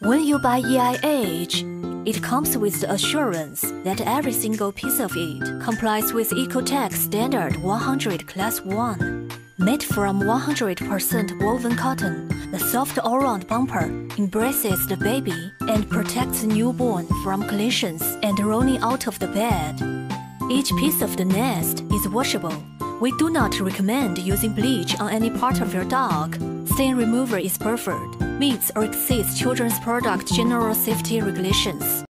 When you buy EIH, it comes with the assurance that every single piece of it complies with OEKO-TEX Standard 100 Class 1. Made from 100% woven cotton, the soft all-round bumper embraces the baby and protects the newborn from collisions and rolling out of the bed. Each piece of the nest is washable. We do not recommend using bleach on any part of your dog. Stain remover is preferred. Meets or exceeds children's product general safety regulations.